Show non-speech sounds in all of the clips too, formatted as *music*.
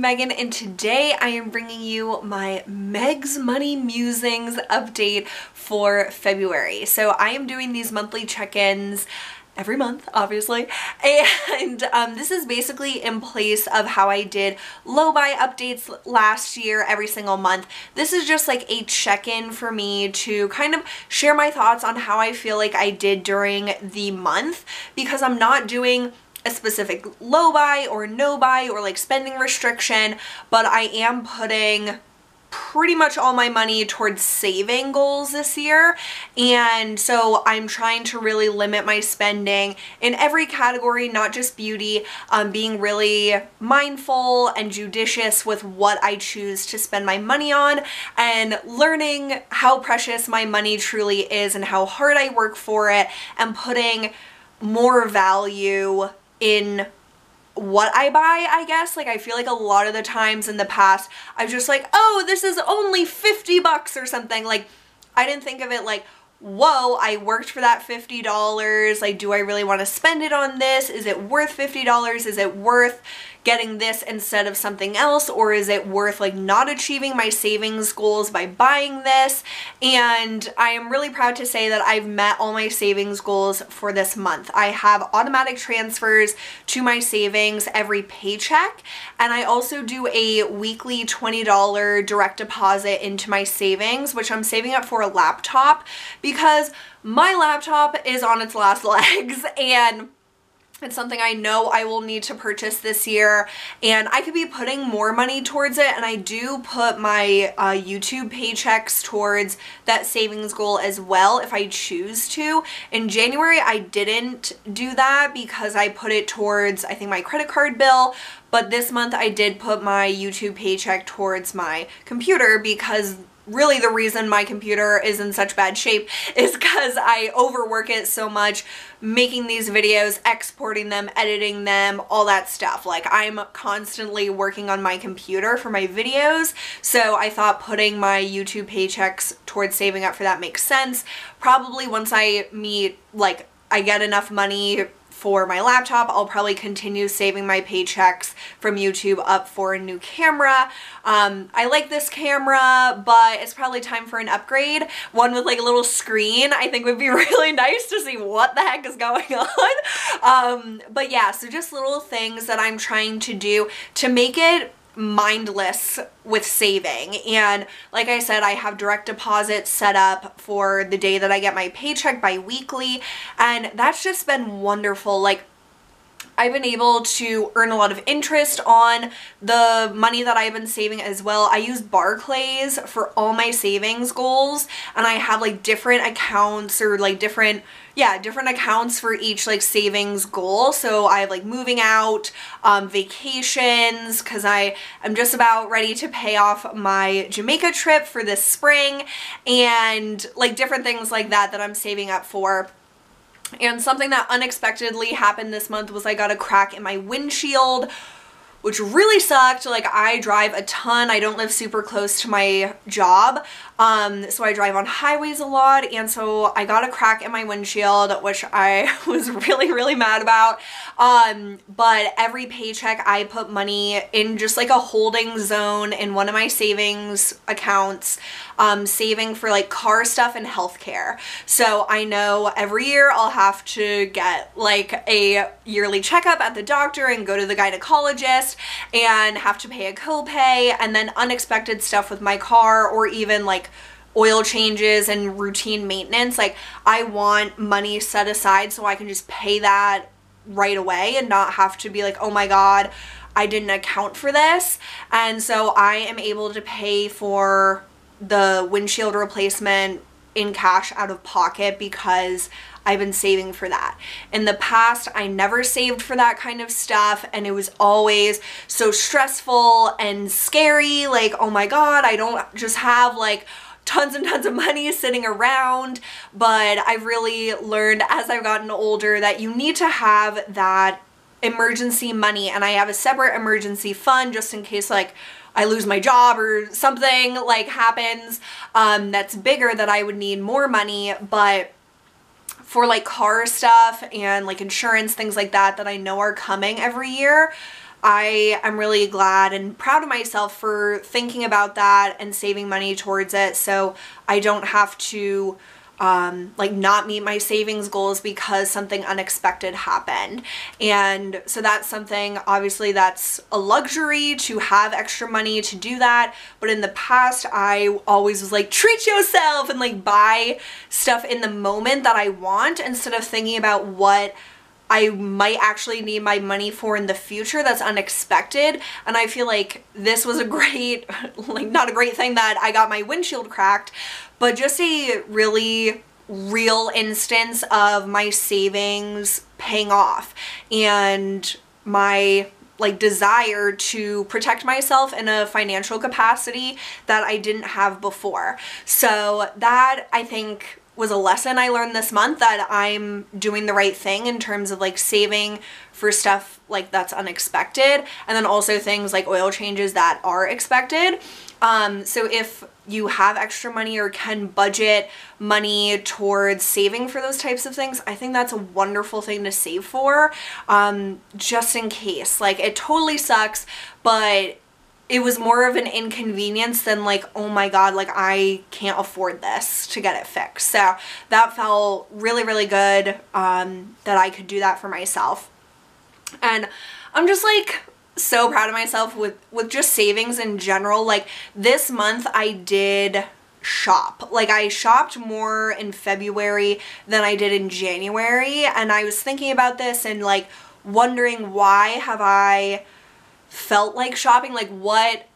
Megan and today I am bringing you my Meg's Money Musings update for February. So I am doing these monthly check-ins every month obviously *laughs* and um, this is basically in place of how I did low buy updates last year every single month this is just like a check-in for me to kind of share my thoughts on how I feel like I did during the month because I'm not doing a specific low buy or no buy or like spending restriction, but I am putting pretty much all my money towards saving goals this year. And so I'm trying to really limit my spending in every category not just beauty um, being really mindful and judicious with what I choose to spend my money on and learning how precious my money truly is and how hard I work for it and putting more value in what I buy, I guess. Like, I feel like a lot of the times in the past, I'm just like, oh, this is only 50 bucks or something. Like, I didn't think of it like, whoa, I worked for that $50. Like, do I really want to spend it on this? Is it worth $50? Is it worth getting this instead of something else or is it worth like not achieving my savings goals by buying this and I am really proud to say that I've met all my savings goals for this month. I have automatic transfers to my savings every paycheck and I also do a weekly $20 direct deposit into my savings which I'm saving up for a laptop because my laptop is on its last *laughs* legs and it's something I know I will need to purchase this year and I could be putting more money towards it and I do put my uh, YouTube paychecks towards that savings goal as well if I choose to. In January I didn't do that because I put it towards I think my credit card bill but this month I did put my YouTube paycheck towards my computer because really the reason my computer is in such bad shape is *laughs* because I overwork it so much making these videos, exporting them, editing them, all that stuff. Like I'm constantly working on my computer for my videos so I thought putting my YouTube paychecks towards saving up for that makes sense. Probably once I meet like I get enough money for my laptop. I'll probably continue saving my paychecks from YouTube up for a new camera. Um, I like this camera, but it's probably time for an upgrade. One with like a little screen I think would be *laughs* really nice to see what the heck is going *laughs* on. Um, but yeah, so just little things that I'm trying to do to make it mindless with saving. And like I said I have direct deposit set up for the day that I get my paycheck bi-weekly. And that's just been wonderful. Like I've been able to earn a lot of interest on the money that I've been saving as well. I use Barclays for all my savings goals and I have like different accounts or like different yeah, different accounts for each like savings goal. So I have like moving out, um, vacations, because I am just about ready to pay off my Jamaica trip for this spring and like different things like that that I'm saving up for. And something that unexpectedly happened this month was I got a crack in my windshield which really sucked. Like I drive a ton. I don't live super close to my job. Um, so I drive on highways a lot and so I got a crack in my windshield which I *laughs* was really really mad about. Um, but every paycheck I put money in just like a holding zone in one of my savings accounts um, saving for like car stuff and healthcare. So I know every year I'll have to get like a yearly checkup at the doctor and go to the gynecologist and have to pay a copay and then unexpected stuff with my car or even like oil changes and routine maintenance. Like I want money set aside so I can just pay that right away and not have to be like, oh my God, I didn't account for this. And so I am able to pay for the windshield replacement in cash out of pocket because I've been saving for that. In the past, I never saved for that kind of stuff and it was always so stressful and scary. Like, oh my God, I don't just have like tons and tons of money sitting around. But I've really learned as I've gotten older that you need to have that emergency money and I have a separate emergency fund just in case like I lose my job or something like happens um, that's bigger that I would need more money but for like car stuff and like insurance things like that that I know are coming every year I am really glad and proud of myself for thinking about that and saving money towards it. So I don't have to um, like not meet my savings goals because something unexpected happened. And so that's something, obviously, that's a luxury to have extra money to do that. But in the past, I always was like, treat yourself and like buy stuff in the moment that I want instead of thinking about what I might actually need my money for in the future that's unexpected. And I feel like this was a *laughs* great, like not a great thing that I got my windshield cracked, but just a really real instance of my savings paying off and my like desire to protect myself in a financial capacity that I didn't have before. So that I think was a lesson I learned this month that I'm doing the right thing in terms of like saving for stuff like that's unexpected and then also things like oil changes that are expected. Um, so if you have extra money or can budget money towards saving for those types of things, I think that's a wonderful thing to save for um, just in case. Like it totally sucks, but it was more of an inconvenience than like, oh my God, like I can't afford this to get it fixed. So that felt really, really good um, that I could do that for myself. And I'm just like so proud of myself with, with just savings in general. Like this month I did shop. Like I shopped more in February than I did in January. And I was thinking about this and like wondering why have I felt like shopping, like what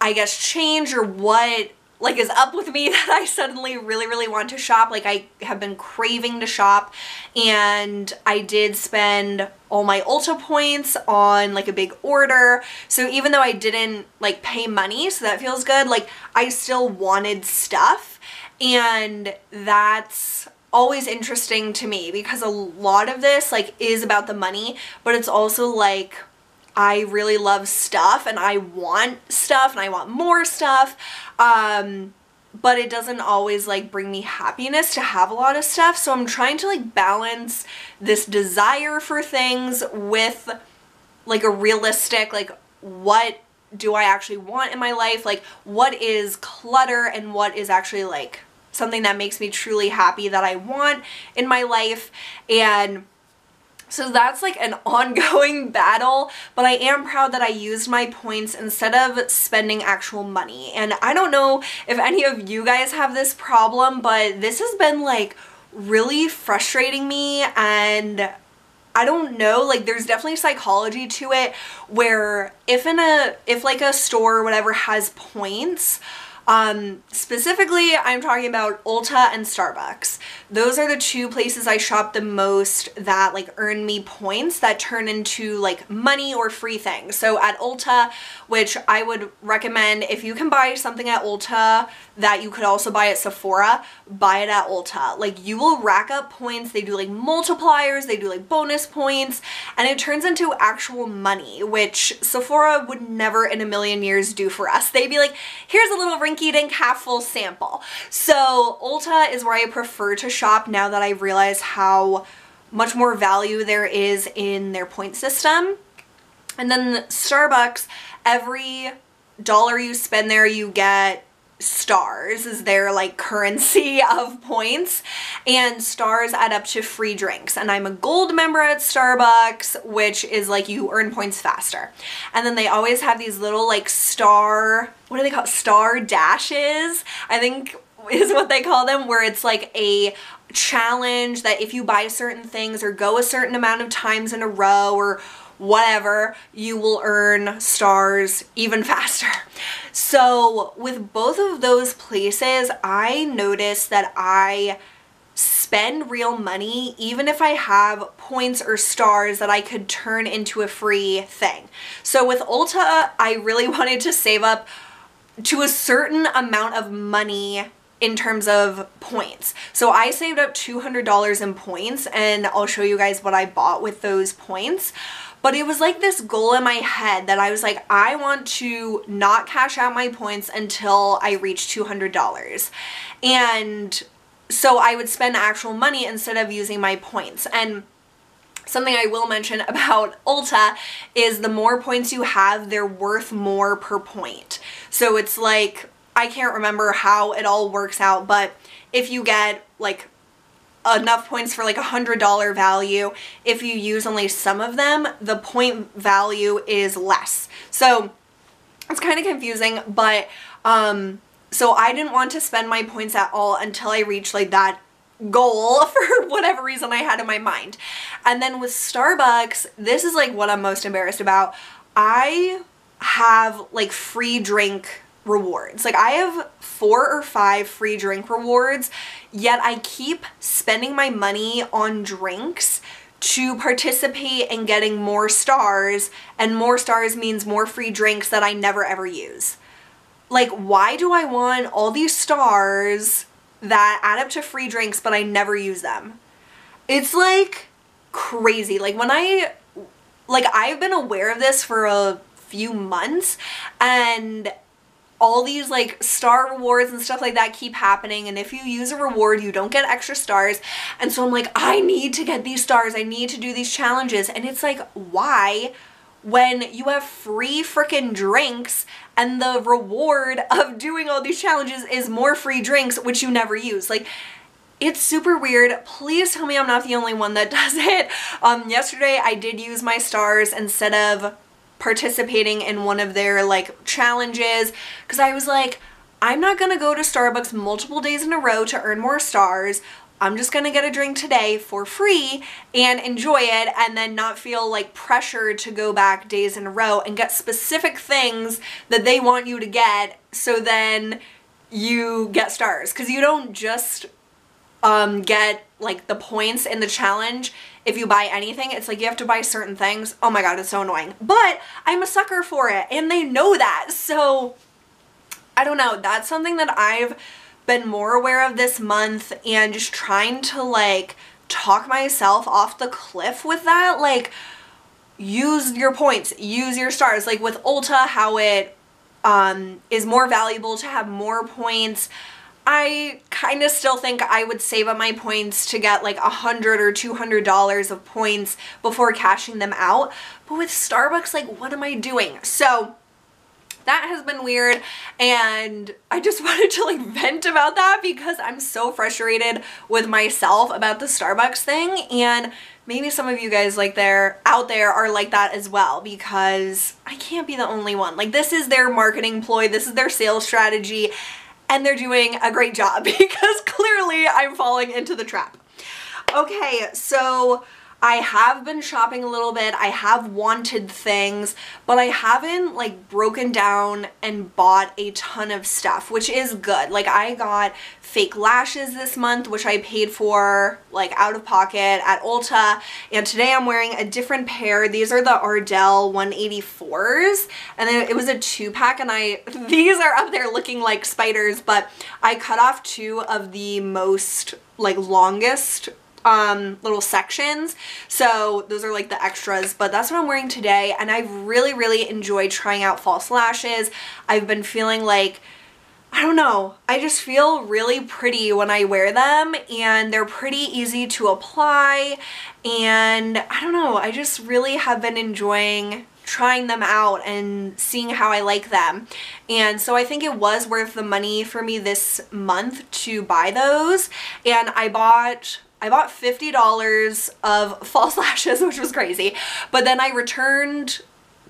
I guess change or what like is up with me *laughs* that I suddenly really really want to shop. Like I have been craving to shop and I did spend all my Ulta points on like a big order. So even though I didn't like pay money so that feels good like I still wanted stuff. And that's always interesting to me because a lot of this like is about the money but it's also like I really love stuff and I want stuff and I want more stuff. Um, but it doesn't always like bring me happiness to have a lot of stuff. So I'm trying to like balance this desire for things with like a realistic, like what do I actually want in my life? Like what is clutter and what is actually like something that makes me truly happy that I want in my life. And so that's like an *laughs* ongoing battle, but I am proud that I used my points instead of spending actual money. And I don't know if any of you guys have this problem, but this has been like really frustrating me and I don't know, like there's definitely psychology to it where if in a, if like a store or whatever has points, um, specifically, I'm talking about Ulta and Starbucks. Those are the two places I shop the most that like earn me points that turn into like money or free things. So at Ulta, which I would recommend if you can buy something at Ulta that you could also buy at Sephora, buy it at Ulta. Like you will rack up points. They do like multipliers, they do like bonus points, and it turns into actual money, which Sephora would never in a million years do for us. They'd be like, here's a little rinky dink half full sample. So Ulta is where I prefer to shop now that I've realized how much more value there is in their point system. And then Starbucks, every dollar you spend there, you get stars is their like currency *laughs* of points and stars add up to free drinks. And I'm a gold member at Starbucks which is like you earn points faster. And then they always have these little like star what do they call star dashes? I think *laughs* is what they call them where it's like a challenge that if you buy certain things or go a certain amount of times in a row or whatever, you will earn stars even *laughs* faster. So with both of those places, I noticed that I spend real money even if I have points or stars that I could turn into a free thing. So with Ulta, I really *laughs* wanted to save up to a certain amount of money in terms of points. So I saved up $200 in points and I'll show you guys what I bought with those points. But it was like this goal in my head that I was like, I want to not cash out my points until I reach $200. And so I would spend actual money instead of using my points. And Something I will mention *laughs* about Ulta is the more points you have, they're worth more per point. So it's like, I can't remember how it all works out, but if you get like enough points for like a hundred dollar value, if you use only some of them, the point value is less. So it's kind of confusing, but um, so I didn't want to spend my points at all until I reached like that goal *laughs* for whatever reason I had in my mind. And then with Starbucks, this is like what I'm most embarrassed about. I have like free drink rewards. Like I have four or five free drink rewards, yet I keep spending my money on drinks to participate in getting more stars and more stars means more free drinks that I never ever use. Like why do I want all these stars that add up to free drinks but I never use them? It's like crazy. Like when I like I've been aware of this for a few months and all these like star rewards and stuff like that keep happening and if you use a reward you don't get extra stars and so I'm like I need to get these stars I need to do these challenges and it's like why when you have free freaking drinks and the reward of doing all these challenges is more free drinks which you never use like it's super weird. Please tell me I'm not the only one that *laughs* does it. Um, yesterday I did use my stars instead of participating in one of their like challenges because I was like, I'm not gonna go to Starbucks multiple days in a row to earn more stars. I'm just gonna get a drink today for free and enjoy it and then not feel like pressured to go back days in a row and get specific things that they want you to get so then you get stars because you don't just um, get like the points in the challenge if you buy anything. It's like you have to buy certain things. Oh my god, it's so annoying. But I'm a sucker for it and they know that. So I don't know. That's something that I've been more aware of this month and just trying to like talk myself off the cliff with that. Like use your points, use your stars. Like with Ulta, how it um, is more valuable to have more points I kind of still think I would save up my points to get like a hundred or two hundred dollars of points before cashing them out. But with Starbucks, like what am I doing? So that has been weird and I just *laughs* wanted to like vent about that because I'm so frustrated with myself about the Starbucks thing and maybe some of you guys like there out there are like that as well because I can't be the only one. Like this is their marketing ploy, this is their sales strategy and they're doing a great job *laughs* because clearly I'm falling into the trap. Okay, so I have been shopping a little bit. I have wanted things, but I haven't like broken down and bought a ton of stuff, which is good. Like I got fake lashes this month, which I paid for like out of pocket at Ulta. And today I'm wearing a different pair. These are the Ardell 184s. And it was a two pack and I, *laughs* these are up there looking like spiders, but I cut off two of the most like longest um, little sections. So those are like the extras, but that's what I'm wearing today. And I've really, really enjoyed trying out false lashes. I've been feeling like, I don't know, I just feel really pretty when I wear them and they're pretty easy to apply. And I don't know, I just really have been enjoying trying them out and seeing how I like them. And so I think it was worth the money for me this month to buy those. And I bought I bought $50 of *laughs* false lashes, which was crazy, but then I returned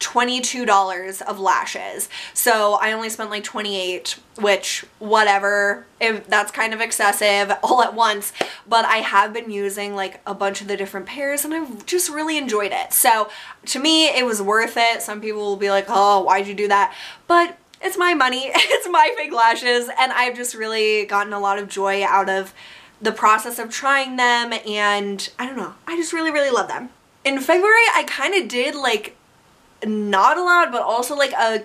$22 of lashes. So I only spent like 28, which whatever, if that's kind of excessive *laughs* all at once, but I have been using like a bunch of the different pairs and I've just really enjoyed it. So to me, it was worth it. Some people will be like, oh, why'd you do that? But it's my money, *laughs* it's my fake lashes, and I've just really gotten a lot of joy out of the process of trying them and I don't know, I just really, really love them. In February, I kind of did like not a lot, but also like a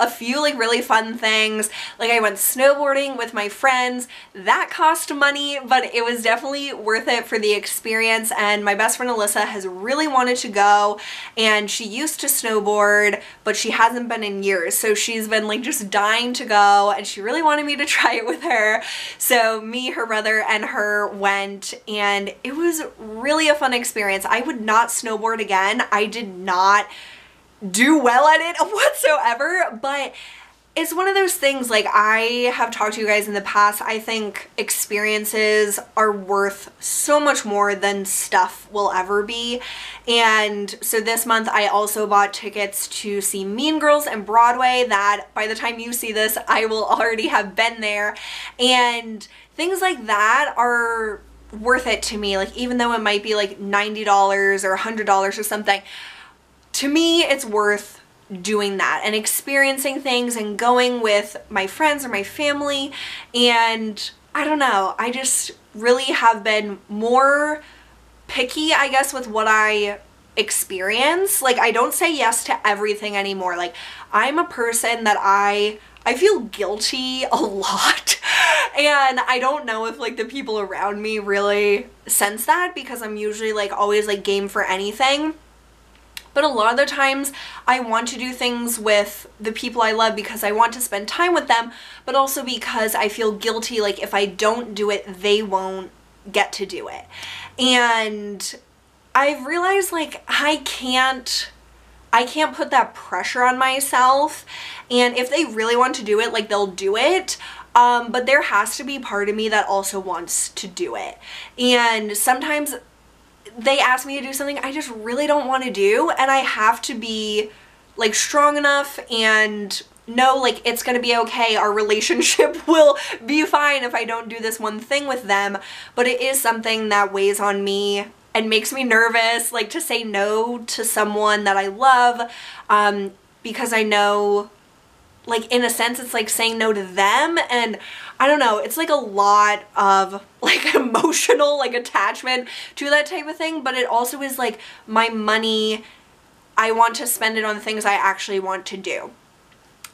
a few like really fun things. Like I went snowboarding with my friends. That cost money, but it was definitely worth it for the experience. And my best friend Alyssa has really wanted to go and she used to snowboard, but she hasn't been in years. So she's been like just dying to go and she really wanted me to *laughs* try it with her. So me, her brother, and her went and it was really a fun experience. I would not snowboard again. I did not do well at it *laughs* whatsoever, but it's one of those things like I have talked to you guys in the past. I think experiences are worth so much more than stuff will ever be. And so this month I also bought tickets to see Mean Girls and Broadway that by the time you see this, I will already have been there. And things like that are worth it to me. Like even though it might be like $90 or $100 or something, to me, it's worth doing that and experiencing things and going with my friends or my family. And I don't know, I just really have been more picky, I guess, with what I experience. Like, I don't say yes to everything anymore. Like, I'm a person that I I feel guilty a *laughs* lot and I don't know if like the people around me really sense that because I'm usually like always like game for anything but a lot of the times I want to do things with the people I love because I want to spend time with them, but also because I feel guilty like if I don't do it, they won't get to do it. And I've realized like I can't I can't put that pressure on myself. And if they really want to do it like they'll do it. Um, but there has to be part of me that also wants to do it. And sometimes they ask me to do something I just really don't want to do and I have to be like strong enough and know like it's gonna be okay our *laughs* relationship will be fine if I don't do this one thing with them. But it is something that weighs on me and makes me nervous like to say no to someone that I love um, because I know like in a sense it's like saying no to them and I don't know it's like a lot of *laughs* like emotional like attachment to that type of thing but it also is like my money I want to spend it on the things I actually want to do.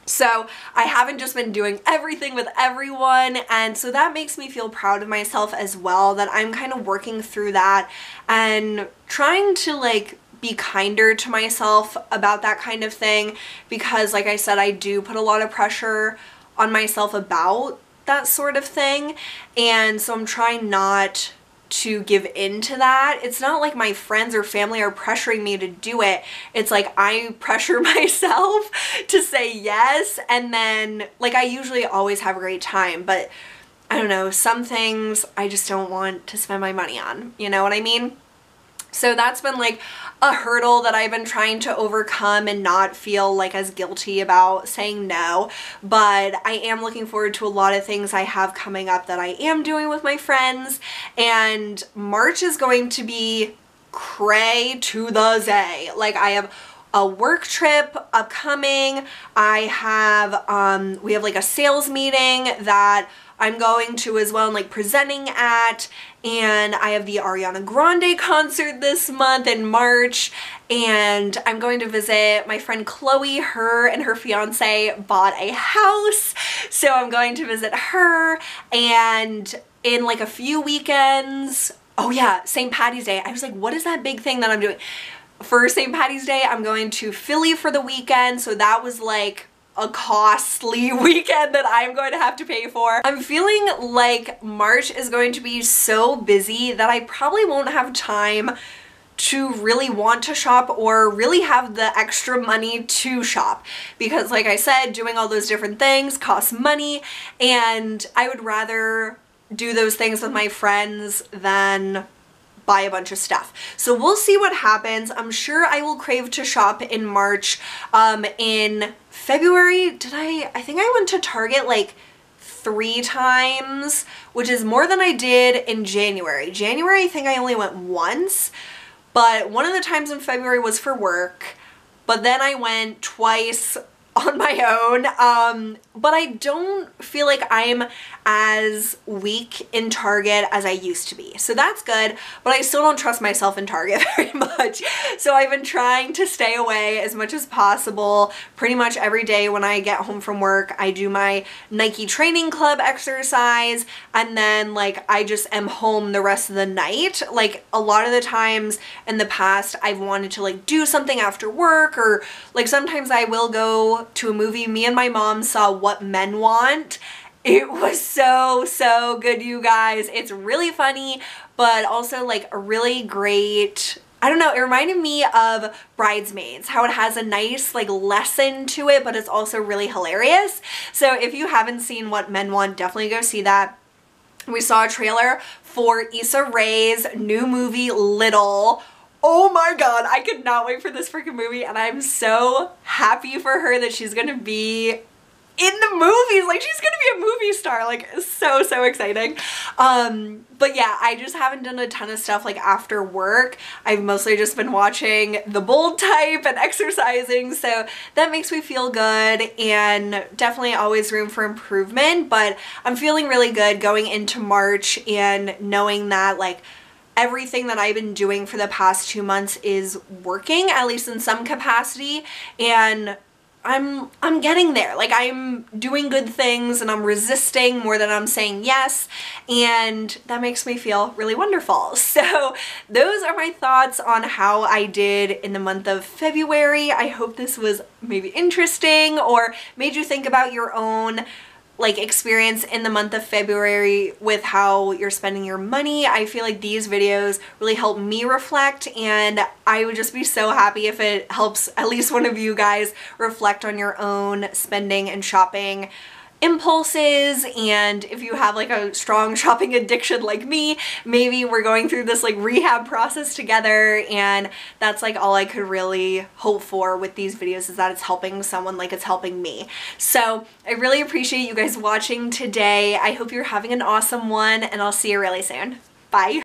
So I haven't just been doing everything with everyone and so that makes me feel proud of myself as well that I'm kind of working through that and trying to like be kinder to myself about that kind of thing because like I said I do put a lot of pressure on myself about that sort of thing and so I'm trying not to give in to that. It's not like my friends or family are pressuring me to do it. It's like I *laughs* pressure myself to say yes and then like I usually always have a great time but I don't know, some things I just don't want to spend my money on. You know what I mean? So that's been like a hurdle that I've been trying to overcome and not feel like as guilty about saying no. But I am looking forward to a lot of things I have coming up that I am doing with my friends. And March is going to be cray to the zay. Like I have a work trip upcoming. I have, um, we have like a sales meeting that I'm going to as well and like presenting at and I have the Ariana Grande concert this month in March and I'm going to visit my friend Chloe. Her and her fiance bought a house so I'm going to visit her and in like a few weekends oh yeah St. Patty's Day I was like what is that big thing that I'm doing for St. Patty's Day I'm going to Philly for the weekend so that was like a costly *laughs* weekend that I'm going to have to pay for. I'm feeling like March is going to be so busy that I probably won't have time to really want to shop or really have the extra money to shop because like I said doing all those different things costs money and I would rather do those things with my friends than buy a bunch of stuff. So we'll see what happens. I'm sure I will crave to shop in March. Um, in February, did I, I think I went to Target like three times, which is more than I did in January. January, I think I only went once, but one of the times in February was for work, but then I went twice on my own. Um, but I don't feel like I'm as weak in Target as I used to be. So that's good, but I still don't trust myself in Target *laughs* very much. So I've been trying to stay away as much as possible. Pretty much every day when I get home from work, I do my Nike training club exercise and then like I just am home the rest of the night. Like a lot of the times in the past, I've wanted to like do something after work or like sometimes I will go to a movie. Me and my mom saw What Men Want it was so, so good, you guys. It's really funny, but also like a really great I don't know, it reminded me of Bridesmaids, how it has a nice like lesson to it, but it's also really hilarious. So if you haven't seen What Men Want, definitely go see that. We saw a trailer for Issa Rae's new movie, Little. Oh my god, I could not wait for this freaking movie and I'm so happy for her that she's gonna be in the movies. Like she's gonna be a movie star. Like so, so exciting. Um, but yeah, I just haven't done a ton of stuff like after work. I've mostly just been watching The Bold Type and exercising. So that makes me feel good and definitely always room for improvement. But I'm feeling really good going into March and knowing that like everything that I've been doing for the past two months is working, at least in some capacity. And I'm I'm getting there. Like I'm doing good things and I'm resisting more than I'm saying yes and that makes me feel really wonderful. *laughs* So those are my thoughts on how I did in the month of February. I hope this was maybe interesting or made you think about your own like experience in the month of February with how you're spending your money. I feel like these videos really help me reflect and I would just be so happy if it helps at least one of you guys reflect on your own spending and shopping impulses and if you have like a strong *laughs* shopping addiction like me maybe we're going through this like rehab process together and that's like all I could really hope for with these videos is that it's helping someone like it's helping me. So I really appreciate you guys watching today. I hope you're having an awesome one and I'll see you really soon. Bye